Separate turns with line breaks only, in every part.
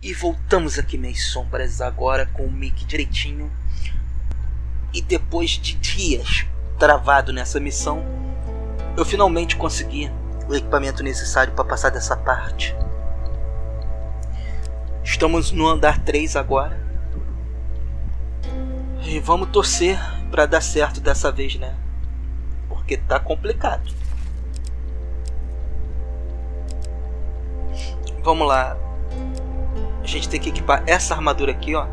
E voltamos aqui, minhas sombras, agora com o mic direitinho. E depois de dias travado nessa missão, eu finalmente consegui o equipamento necessário para passar dessa parte. Estamos no andar 3 agora. E vamos torcer para dar certo dessa vez, né? Porque tá complicado. Vamos lá. A gente tem que equipar essa armadura aqui, ó.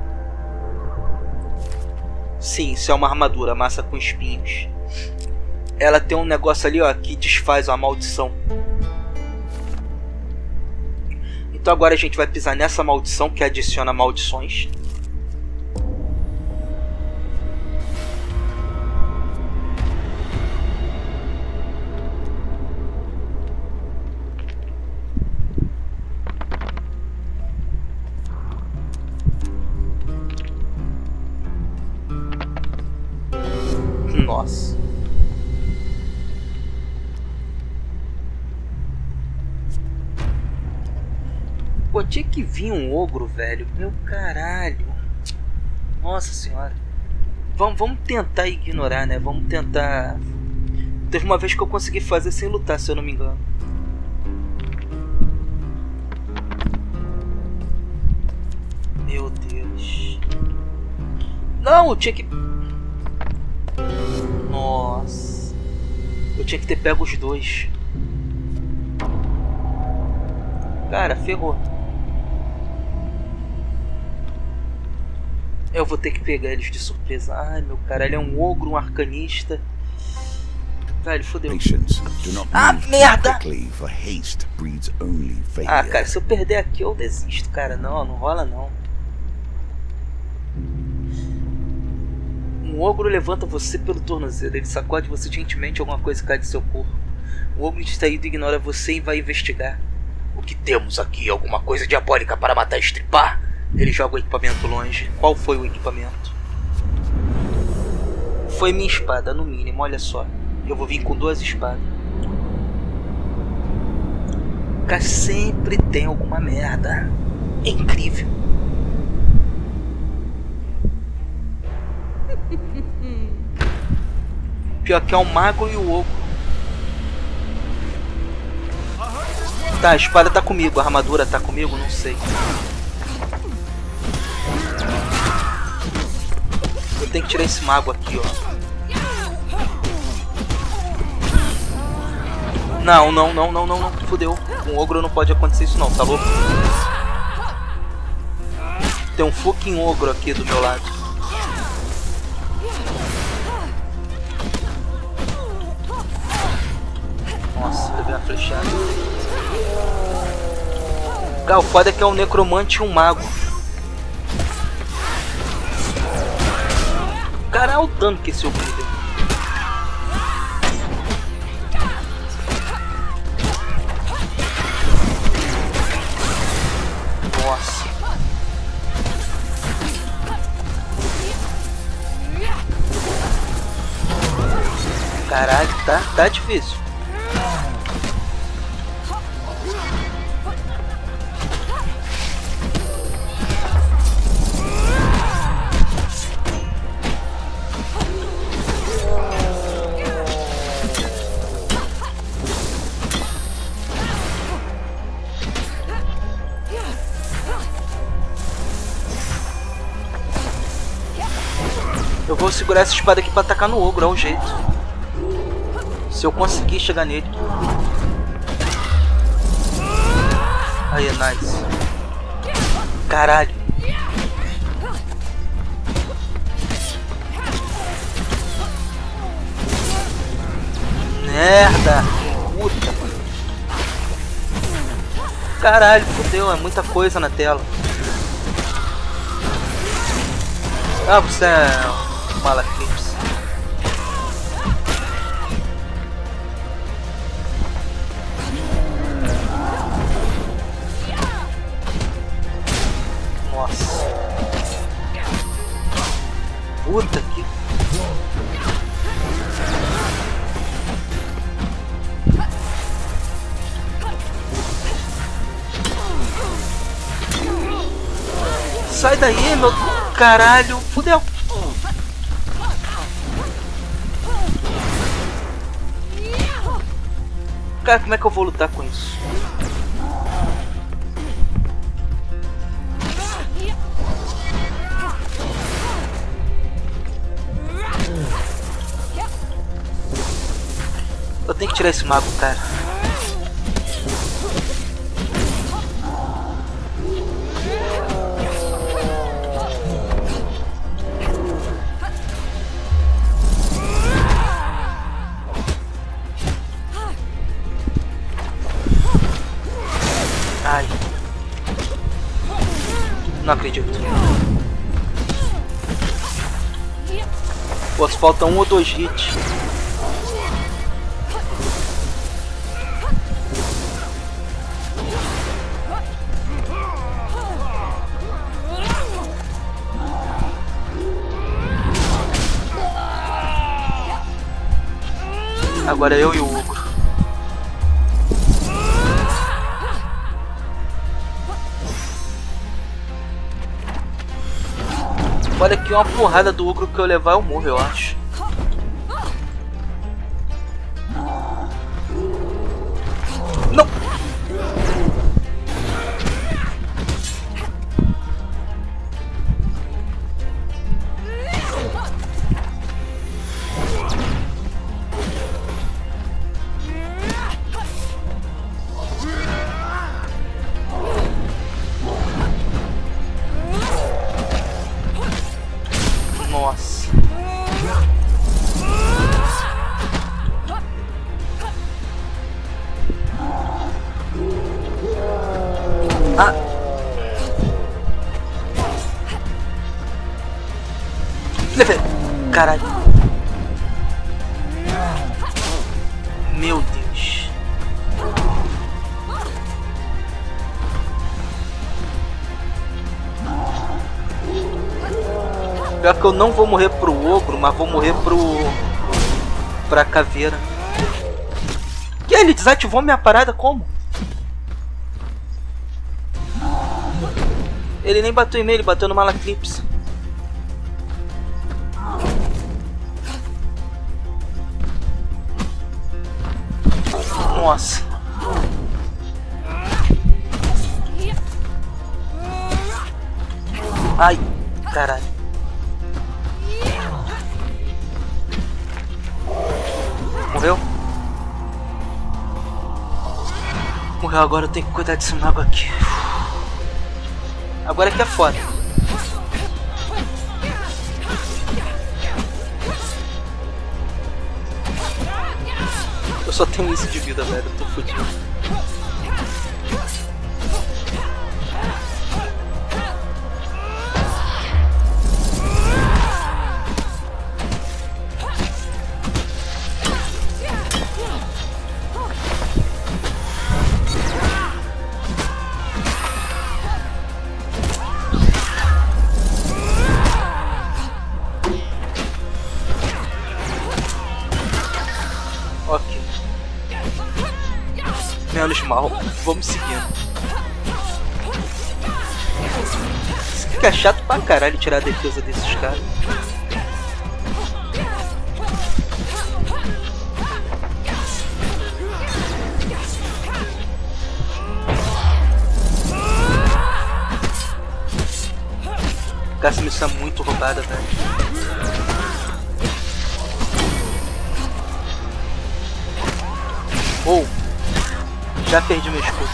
Sim, isso é uma armadura, massa com espinhos. Ela tem um negócio ali, ó, que desfaz a maldição. Então agora a gente vai pisar nessa maldição que adiciona maldições. Tinha que vir um ogro, velho. Meu caralho. Nossa senhora. Vamos, tentar ignorar, né? Vamos tentar. Teve uma vez que eu consegui fazer sem lutar, se eu não me engano. Meu Deus. Não, eu tinha que. Nossa. Eu tinha que ter pego os dois. Cara, ferrou. Eu vou ter que pegar eles de surpresa. Ai, meu caralho, é um ogro, um arcanista. Velho, fodeu. Ah, merda! Ah, cara, se eu perder aqui eu desisto, cara. Não, não rola não. Um ogro levanta você pelo tornozelo. Ele sacode você gentilmente alguma coisa cai de seu corpo. O ogro distraído ignora você e vai investigar. O que temos aqui? Alguma coisa diabólica para matar e estripar? Ele joga o equipamento longe. Qual foi o equipamento? Foi minha espada, no mínimo, olha só. Eu vou vir com duas espadas. Cá sempre tem alguma merda. É incrível. Pior que é o mago e o ogro. Tá, a espada tá comigo, a armadura tá comigo, não sei. Tenho que tirar esse mago aqui, ó. Não, não, não, não, não, não. Fudeu. Com um ogro não pode acontecer isso não, tá louco? Tem um fucking ogro aqui do meu lado. Nossa, levei uma flechada. Cara, o foda é que é um necromante e um mago. Caralho, o dano que esse deu. Nossa. Caralho, tá, tá difícil. Segurar essa espada aqui pra atacar no ogro, é o jeito. Se eu conseguir chegar nele. Aí, nice. Caralho. Merda. Puta. Caralho, fodeu, é muita coisa na tela. Ah, você é Malaclips. Nossa. Puta que. Sai daí, meu caralho. Fudeu. Cara, como é que eu vou lutar com isso? Eu tenho que tirar esse mago, cara. Não acredito. Pô, falta um ou dois hits. Agora eu e o Olha aqui, uma porrada do Ogro que eu levar eu morro, eu acho. Que eu não vou morrer pro ogro, mas vou morrer pro. pra caveira. Que ele desativou minha parada como? Ele nem bateu em mim, ele bateu no Malaclips. Nossa. Ai, caralho. Morreu agora, eu tenho que cuidar desse mago aqui. Agora que é foda. Eu só tenho isso de vida, velho. Eu tô fudido. Mal. Vamos seguindo. Fica chato pra caralho tirar a defesa desses caras. Cara, essa missão é muito roubada, velho. Ou já perdi meu escudo.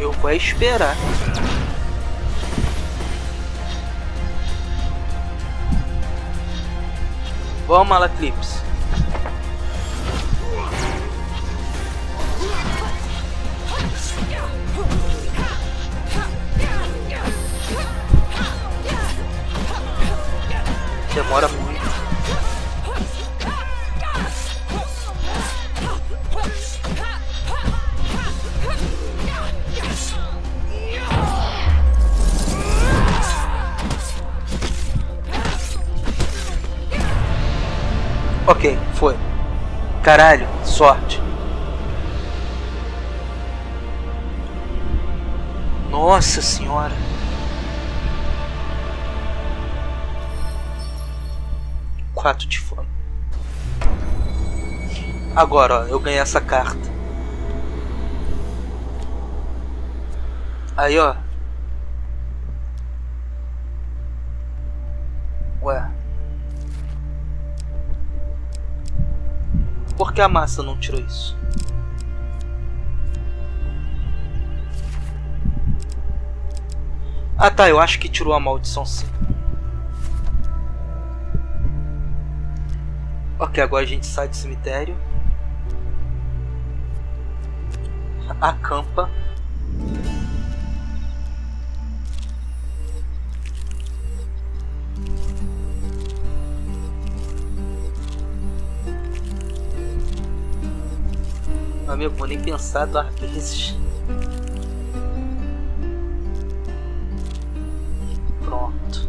Eu vou esperar. Vamos, Malaclips. Caralho, sorte. Nossa senhora. Quatro de fome. Agora, ó, eu ganhei essa carta. Aí, ó. Que a massa não tirou isso? Ah tá, eu acho que tirou a maldição sim. Ok, agora a gente sai do cemitério. Acampa. Amigo, vou nem pensar duas vezes. Pronto.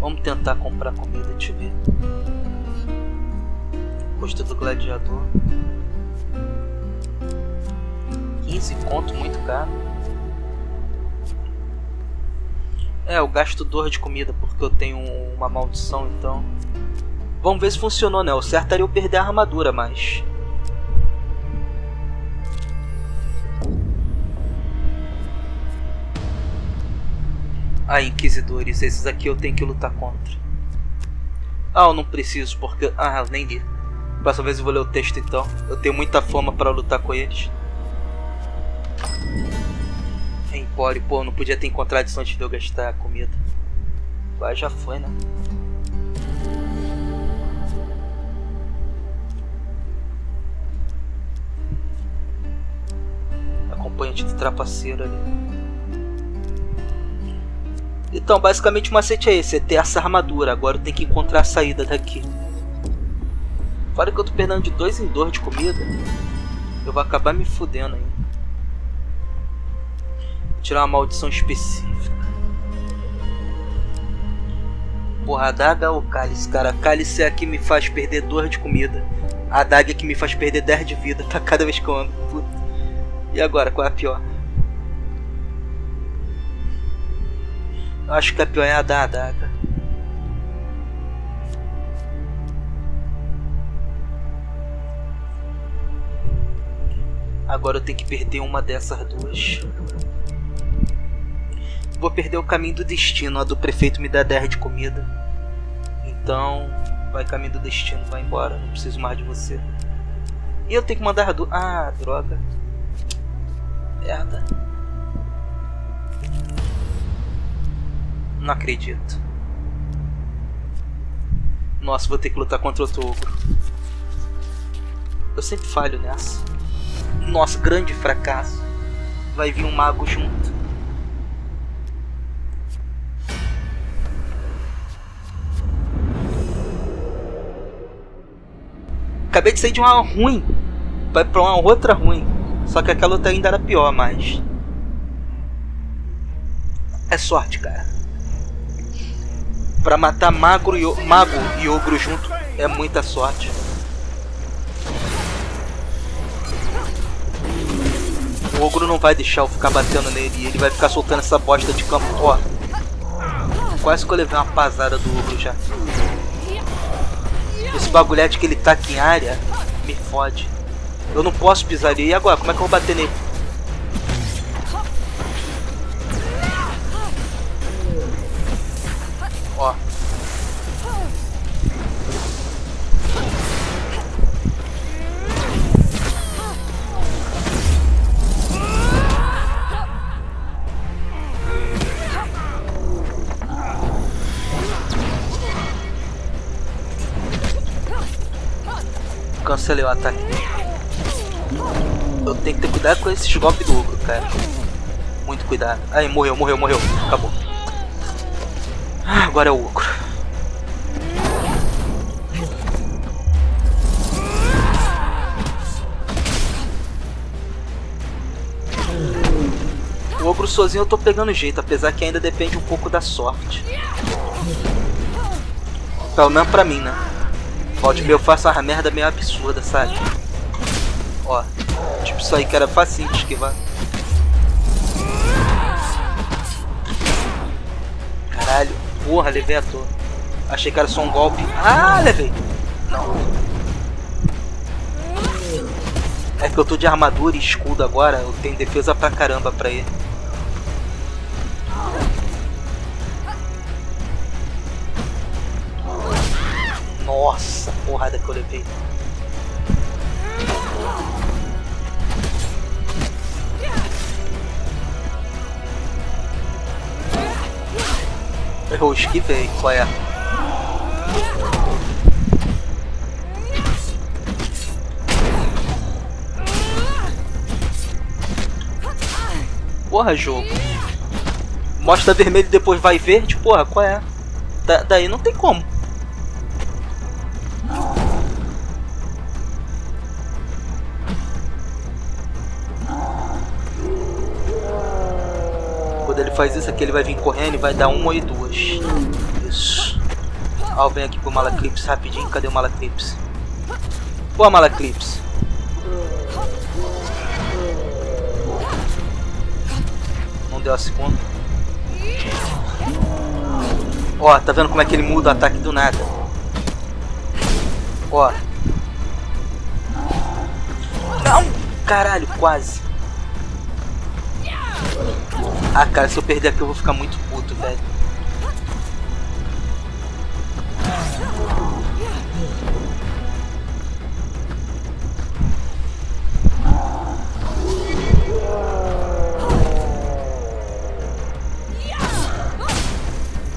Vamos tentar comprar comida, deixa eu ver. Do gladiador. 15 conto, muito caro. É, eu gasto dor de comida porque eu tenho uma maldição, então. Vamos ver se funcionou, né? O certo era eu perder a armadura, mas. Ah, inquisidores, esses aqui eu tenho que lutar contra. Ah, eu não preciso porque. Ah, nem li. Próxima vez eu vou ler o texto então. Eu tenho muita fama para lutar com eles. Empório, pô, não podia ter encontrado isso antes de eu gastar comida. Mas já foi, né? Acompanhante do trapaceiro ali. Então, basicamente o macete é esse, é ter essa armadura. Agora eu tenho que encontrar a saída daqui. Fora que eu tô perdendo de dois em dois de comida. Eu vou acabar me fudendo ainda. Vou tirar uma maldição específica. Porra, adaga ou cálice? Cara, cálice é a que me faz perder dor de comida. A adaga é que me faz perder 10 de vida, tá cada vez que eu ando. Puta. E agora, qual é a pior? Acho que pior é a da adaga. Agora eu tenho que perder uma dessas duas. Vou perder o caminho do destino. A do prefeito me dá 10 de comida. Então, vai caminho do destino, vai embora. Não preciso mais de você. E eu tenho que mandar a do. Ah, droga. Merda. Não acredito. Nossa, vou ter que lutar contra outro ogro. Eu sempre falho nessa. Nossa, grande fracasso. Vai vir um mago junto. Acabei de sair de uma ruim. Vai pra uma outra ruim. Só que aquela outra ainda era pior, mas. É sorte, cara. Pra matar magro e, mago e ogro junto é muita sorte. O ogro não vai deixar eu ficar batendo nele. Ele vai ficar soltando essa bosta de campo. Ó. Quase que eu levei uma pasada do ogro já. Esse bagulhete que ele tá aqui em área me fode. Eu não posso pisar ali. E agora? Como é que eu vou bater nele? Cancelei o ataque. Eu tenho que ter cuidado com esses golpes do ogro, cara. Muito cuidado. Aí, morreu, morreu, morreu. Acabou. Ah, agora é o ogro. O ogro sozinho eu tô pegando jeito, apesar que ainda depende um pouco da sorte. Pelo menos pra mim, né? Volte eu faço uma merda meio absurda, sabe? Ó, tipo isso aí que era facinho de esquivar. Caralho, porra, levei a toa. Achei que era só um golpe. Ah, levei. Não. É que eu tô de armadura e escudo agora, eu tenho defesa pra caramba pra ele. Porrada que eu levei. Eu esquivei, qual é? Porra, jogo. Mostra vermelho depois vai verde, porra, qual é? Da daí não tem como. Faz isso aqui, ele vai vir correndo e vai dar uma e duas. Isso. Ó, vem aqui pro Malaclips rapidinho. Cadê o Malaclips? Boa, Malaclips. Não deu a segunda. Ó, tá vendo como é que ele muda o ataque do nada? Ó. Não! Caralho, quase. Ah, cara, se eu perder aqui eu vou ficar muito puto, velho.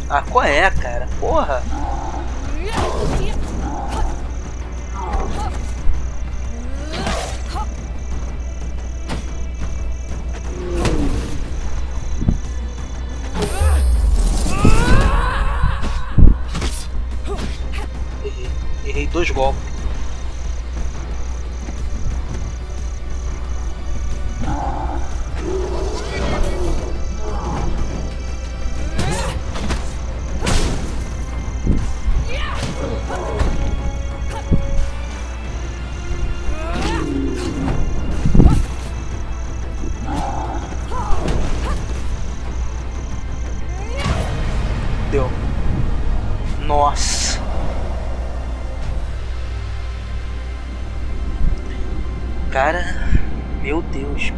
Ah, qual é, cara? Porra!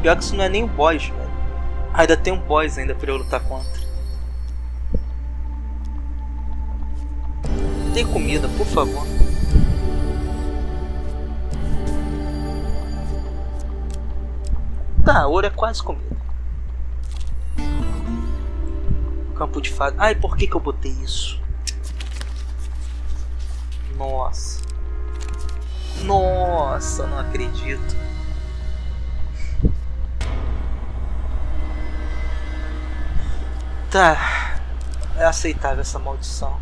Pior que isso não é nem o boss, velho. Ainda tem um boss ainda pra eu lutar contra. Tem comida, por favor. Tá, ouro é quase comida. Campo de fada. Ai, por que que eu botei isso? Nossa. Nossa, não acredito. Tá. É aceitável essa maldição.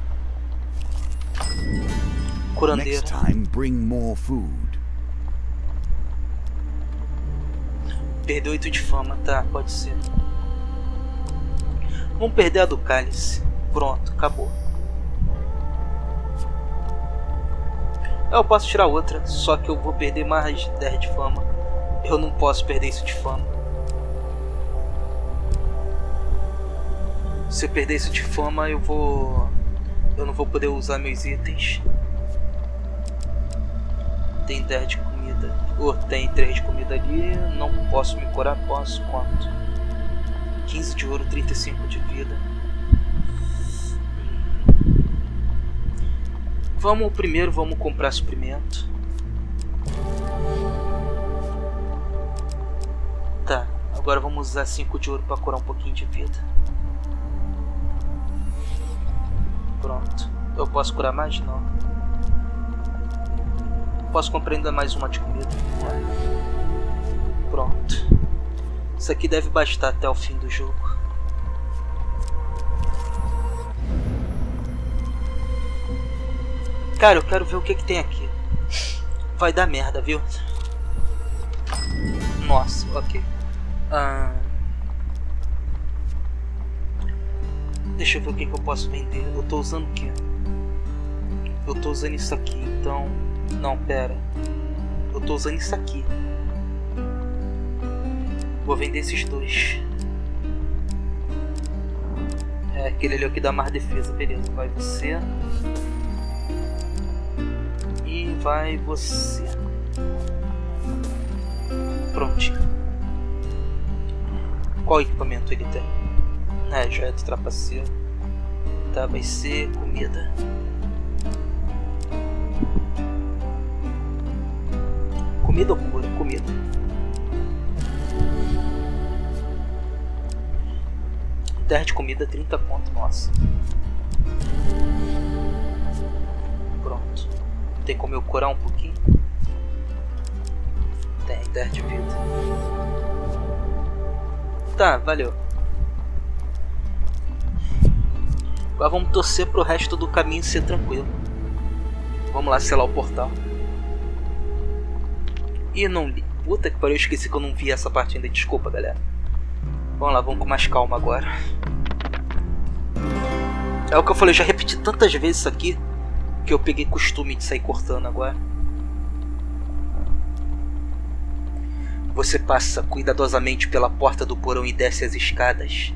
Curandeira.
Next time, bring more food.
Perdeu 8 de fama, tá, pode ser. Vamos perder a do cálice. Pronto, acabou. Eu posso tirar outra, só que eu vou perder mais 10 de fama. Eu não posso perder isso de fama. Se eu perder isso de fama, eu vou. Eu não vou poder usar meus itens. Tem 10 de comida. Oh, tem 3 de comida ali. Não posso me curar, posso. Quanto? 15 de ouro, 35 de vida. Vamos primeiro, vamos comprar suprimento. Tá, agora vamos usar 5 de ouro para curar um pouquinho de vida. Pronto. Eu posso curar mais? Não. Posso comprar ainda mais uma de comida. Pronto. Isso aqui deve bastar até o fim do jogo. Cara, eu quero ver o que, que tem aqui. Vai dar merda, viu? Nossa, ok. Ah... Deixa eu ver o que, que eu posso vender. Eu tô usando o que? Eu tô usando isso aqui, então. Não, pera. Eu tô usando isso aqui. Vou vender esses dois. É, aquele ali é o que dá mais defesa, beleza. Vai você. E vai você. Prontinho. Qual equipamento ele tem? É, já é do trapaceiro. Tá, vai ser comida. Comida ou cura? Comida. Terra de comida 30 pontos, nossa. Pronto. Tem como eu curar um pouquinho? Tem, terra de vida. Tá, valeu. Agora vamos torcer pro resto do caminho ser tranquilo. Vamos lá selar o portal. Ih, não li. Puta que pariu, eu esqueci que eu não vi essa parte ainda. Desculpa, galera. Vamos lá, vamos com mais calma agora. É o que eu falei, eu já repeti tantas vezes isso aqui que eu peguei costume de sair cortando agora. Você passa cuidadosamente pela porta do porão e desce as escadas.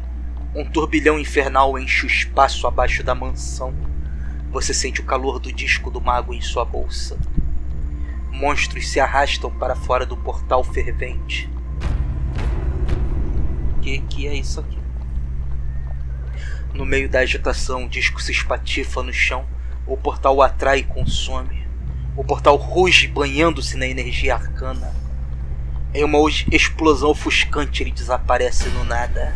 Um turbilhão infernal enche o espaço abaixo da mansão. Você sente o calor do disco do mago em sua bolsa. Monstros se arrastam para fora do portal fervente. Que que é isso aqui? No meio da agitação, o disco se espatifa no chão. O portal o atrai e consome. O portal ruge, banhando-se na energia arcana. Em uma explosão ofuscante, ele desaparece no nada.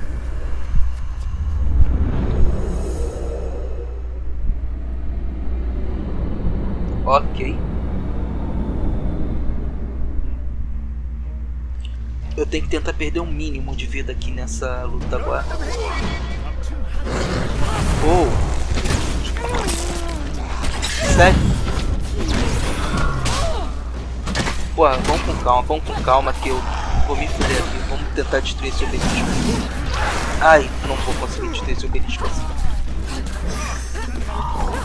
Ok. Eu tenho que tentar perder um mínimo de vida aqui nessa luta agora. Oh! Sério? Pô, vamos com calma, vamos com calma que eu vou me fuder aqui. Vamos tentar destruir esse obelisco. Ai, não vou conseguir destruir esse obelisco assim.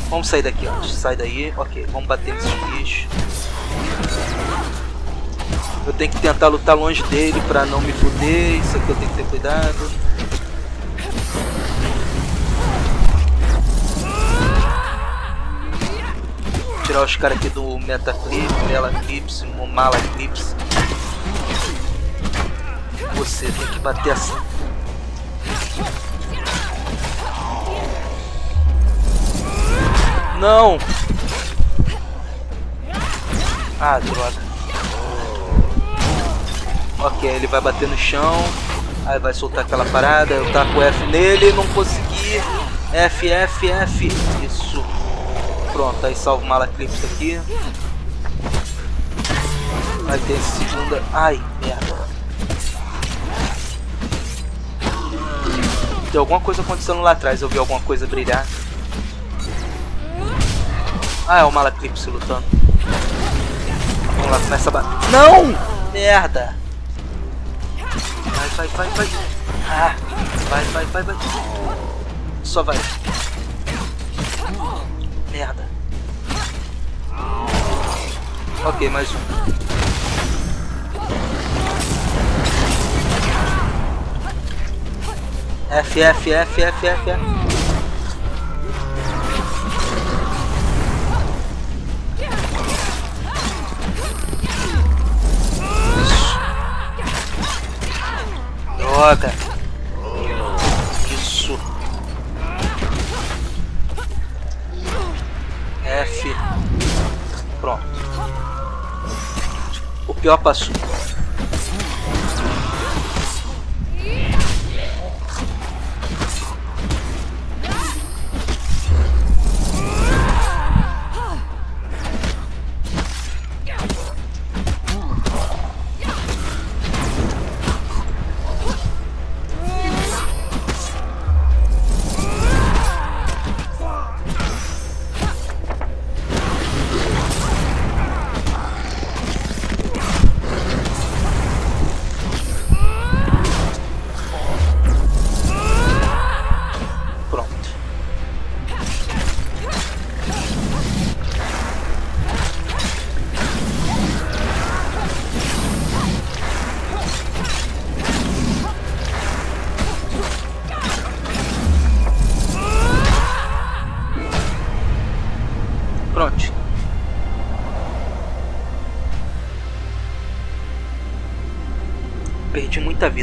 Vamos sair daqui antes. Sai daí. Ok, vamos bater nesses bichos. Eu tenho que tentar lutar longe dele pra não me fuder. Isso aqui eu tenho que ter cuidado. Tirar os caras aqui do Metaclipse, Melaclipse, Malaclipse. Você tem que bater assim. Não! Ah, droga. Ok, ele vai bater no chão. Aí vai soltar aquela parada. Eu taco F nele, não consegui. F, F, F. Isso. Pronto, aí salvo o Malaclips aqui. Vai ter segunda. Ai, merda. Tem alguma coisa acontecendo lá atrás. Eu vi alguma coisa brilhar. Ah, é o Malaclips lutando. Vamos lá, começa a bater. Não! Merda! vai, vai, vai. Ah, vai, vai, vai, vai. Só vai. Merda. Ok, mais um. F, F, F, F, F, F. Droga. Isso. F. Pronto. O pior passou.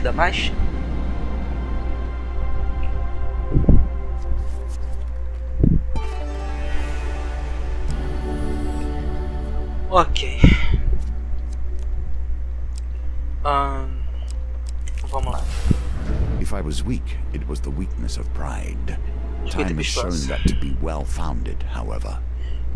Vida, mas Ok. Um, vamos lá.
If I was weak, it was the weakness of pride. Time has shown that to be well founded, however.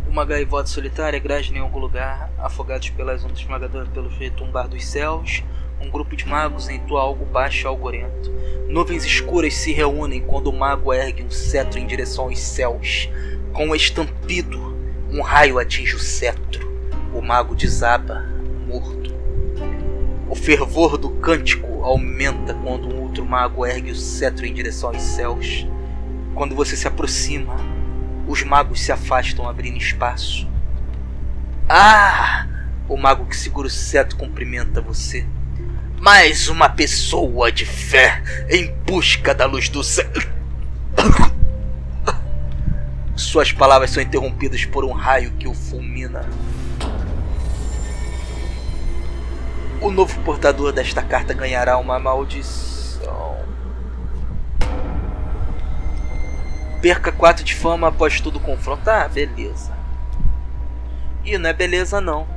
Uma gaivota solitária grade em algum lugar, afogados pelas ondas esmagadoras pelo retumbar dos céus. Um grupo de magos entoa algo baixo e algorento. Nuvens escuras se reúnem quando o mago ergue um cetro em direção aos céus. Com um estampido, um raio atinge o cetro o mago desaba, morto. O fervor do cântico aumenta quando um outro mago ergue o cetro em direção aos céus. Quando você se aproxima, os magos se afastam, abrindo espaço. Ah! O mago que segura o cetro cumprimenta você. Mais uma pessoa de fé em busca da luz do céu. Suas palavras são interrompidas por um raio que o fulmina. O novo portador desta carta ganhará uma maldição. Perca 4 de fama após tudo confrontar? Ah, beleza. E não é beleza não.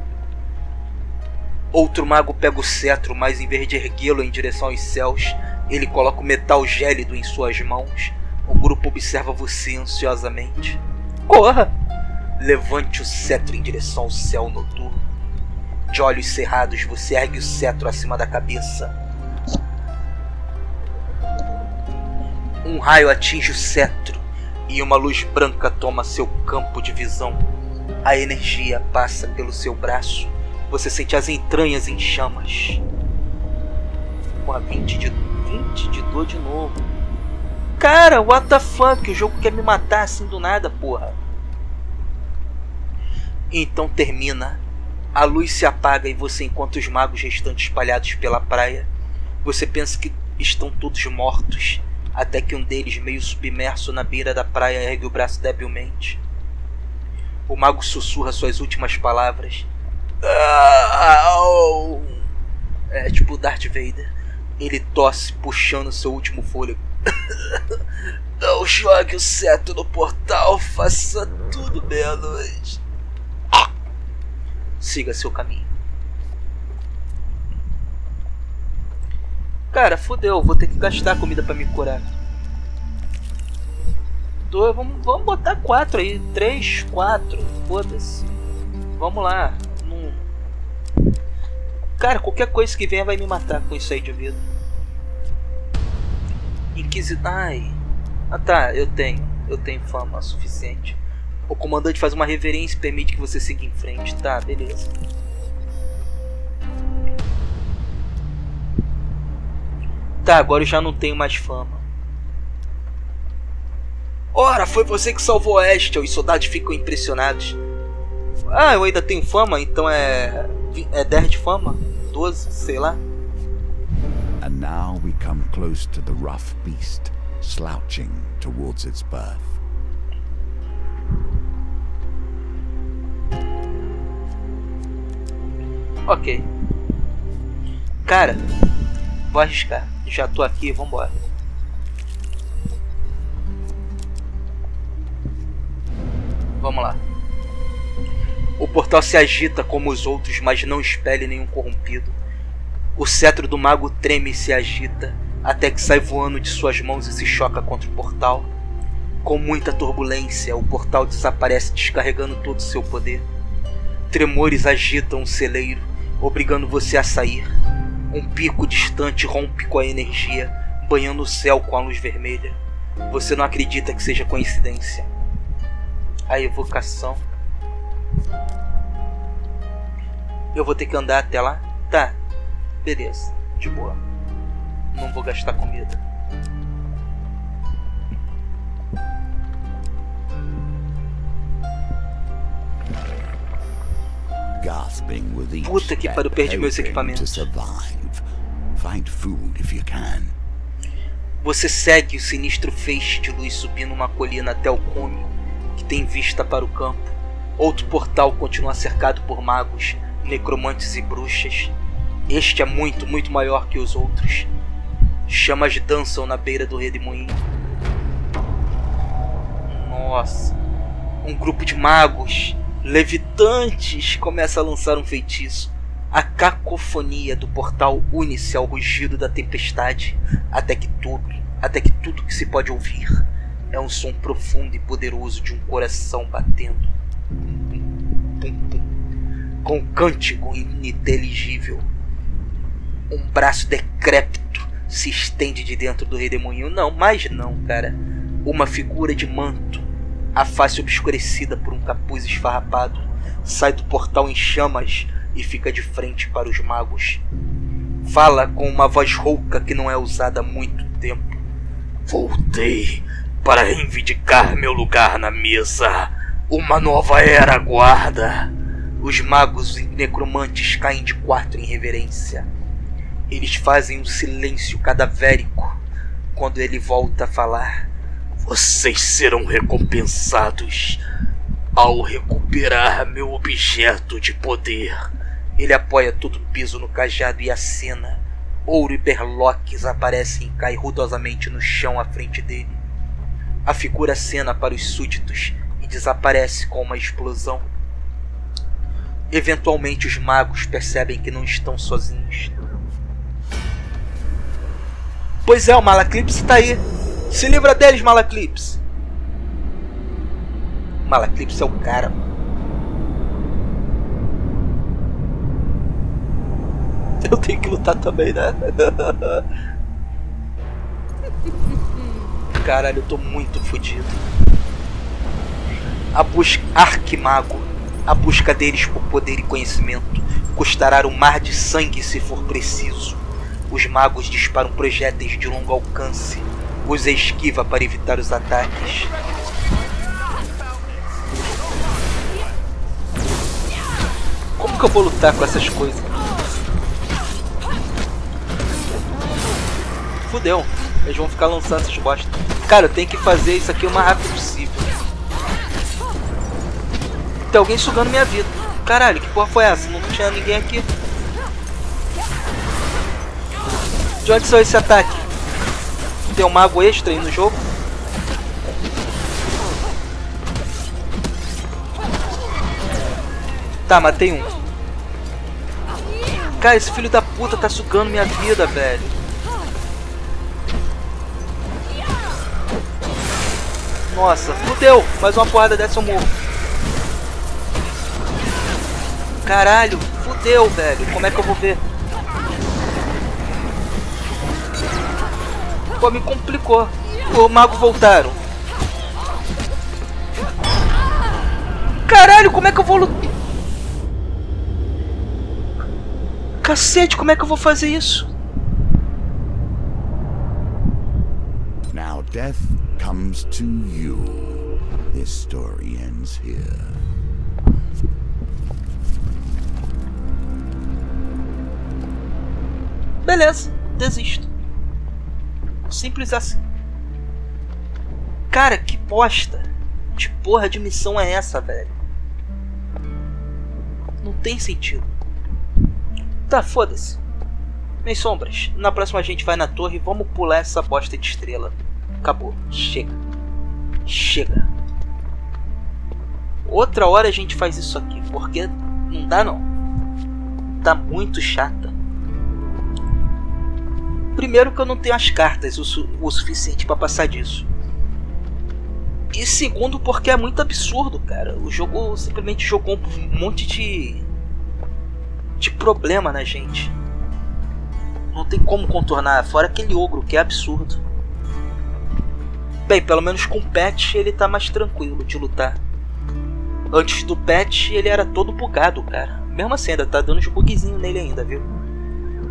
Outro mago pega o cetro, mas em vez de erguê-lo em direção aos céus, ele coloca o metal gélido em suas mãos. O grupo observa você ansiosamente. Corra! Levante o cetro em direção ao céu noturno. De olhos cerrados, você ergue o cetro acima da cabeça. Um raio atinge o cetro e uma luz branca toma seu campo de visão. A energia passa pelo seu braço. Você sente as entranhas em chamas. Com a 20 de 20 de dor de novo. Cara, what the fuck? O jogo quer me matar assim do nada, porra. Então termina a luz se apaga e você encontra os magos restantes espalhados pela praia. Você pensa que estão todos mortos, até que um deles, meio submerso na beira da praia, ergue o braço debilmente. O mago sussurra suas últimas palavras. É tipo Darth Vader. Ele tosse, puxando seu último fôlego. Não jogue o cetro no portal, faça tudo meia-noite siga seu caminho. Cara, fodeu, vou ter que gastar comida para me curar. Dois, vamos, vamos botar quatro aí. Três, quatro. Foda-se. Vamos lá. Cara, qualquer coisa que venha vai me matar com isso aí de vida. Inquisitor. Ai. Ah tá, eu tenho. Eu tenho fama suficiente. O comandante faz uma reverência e permite que você siga em frente. Tá, beleza. Tá, agora eu já não tenho mais fama. Ora, foi você que salvou Estel. Os soldados ficam impressionados. Ah, eu ainda tenho fama, então é. É 10 de fama? 12, sei lá.
And now we come close to the rough beast, slouching towards its birth.
Ok. Cara, vou arriscar. Já tô aqui, vambora. Vamos lá. O portal se agita como os outros, mas não espelha nenhum corrompido. O cetro do mago treme e se agita, até que sai voando de suas mãos e se choca contra o portal. Com muita turbulência, o portal desaparece descarregando todo o seu poder. Tremores agitam o celeiro, obrigando você a sair. Um pico distante rompe com a energia, banhando o céu com a luz vermelha. Você não acredita que seja coincidência. A evocação. Eu vou ter que andar até lá? Tá. Beleza. De boa. Não vou gastar comida. Puta que pariu, perdi meus equipamentos. Você segue o sinistro feixe de luz subindo uma colina até o cume, que tem vista para o campo. Outro portal continua cercado por magos, necromantes e bruxas. Este é muito, muito maior que os outros. Chamas dançam na beira do redemoinho. Nossa. Um grupo de magos levitantes começa a lançar um feitiço. A cacofonia do portal une-se ao rugido da tempestade, até que tudo, até que tudo que se pode ouvir é um som profundo e poderoso de um coração batendo. Com cântico ininteligível. Um braço decrépito se estende de dentro do redemoinho. Não, mas não, cara. Uma figura de manto, a face obscurecida por um capuz esfarrapado, sai do portal em chamas e fica de frente para os magos. Fala com uma voz rouca que não é usada há muito tempo. Voltei para reivindicar meu lugar na mesa. Uma nova era aguarda. Os magos e necromantes caem de quatro em reverência. Eles fazem um silêncio cadavérico quando ele volta a falar. Vocês serão recompensados ao recuperar meu objeto de poder. Ele apoia todo o piso no cajado e acena. Ouro e berloques aparecem e caem ruidosamente no chão à frente dele. A figura acena para os súditos desaparece com uma explosão. Eventualmente os magos percebem que não estão sozinhos. Pois é, o Malaclips está aí. Se livra deles, Malaclips. Malaclips é o cara. Eu tenho que lutar também, né? Caralho, eu tô muito fodido. A busca Arquimago, a busca deles por poder e conhecimento, custará um mar de sangue se for preciso. Os magos disparam projéteis de longo alcance, os esquiva para evitar os ataques. Como que eu vou lutar com essas coisas? Fudeu. Eles vão ficar lançando essas bosta. Cara, eu tenho que fazer isso aqui o mais rápido possível. Tem alguém sugando minha vida. Caralho, que porra foi essa? Não tinha ninguém aqui. De onde saiu esse ataque? Tem um mago extra aí no jogo? Tá, matei um. Cara, esse filho da puta tá sugando minha vida, velho. Nossa, fudeu! Mais uma porrada dessa eu morro. Caralho, fudeu, velho. Como é que eu vou ver? Pô, me complicou. O mago voltaram. Caralho, como é que eu vou lutar? Cacete, como é que eu vou fazer isso?
Now death comes to you. This story ends here.
Beleza, desisto. Simples assim. Cara, que bosta. Que porra de missão é essa, velho? Não tem sentido. Tá, foda-se. Minhas sombras, na próxima a gente vai na torre e vamos pular essa bosta de estrela. Acabou. Chega. Chega. Outra hora a gente faz isso aqui, porque não dá não. Tá muito chata. Primeiro que eu não tenho as cartas o, su o suficiente para passar disso. E segundo porque é muito absurdo, cara. O jogo simplesmente jogou um monte de de problema na gente. Não tem como contornar, fora aquele ogro que é absurdo. Bem, pelo menos com o patch ele tá mais tranquilo de lutar. Antes do patch ele era todo bugado, cara. Mesmo assim, ainda tá dando uns bugzinhos nele ainda, viu?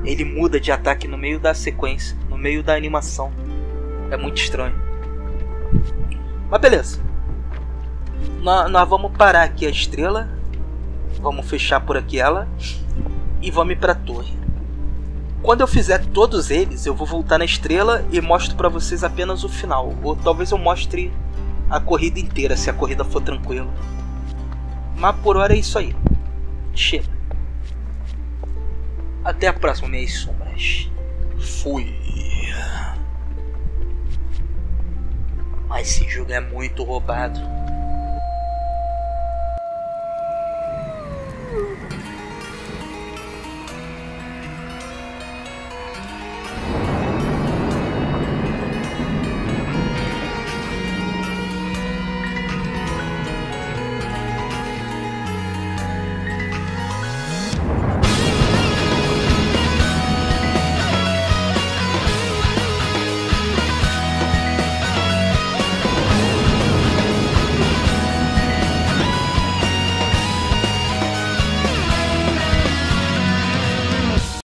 Ele muda de ataque no meio da sequência, no meio da animação. É muito estranho. Mas beleza. Nós, nós vamos parar aqui a estrela. Vamos fechar por aqui ela. E vamos ir pra torre. Quando eu fizer todos eles, eu vou voltar na estrela e mostro para vocês apenas o final. Ou talvez eu mostre a corrida inteira, se a corrida for tranquila. Mas por hora é isso aí. Chega. Até a próxima, minhas sombras. Fui. Mas esse jogo é muito roubado.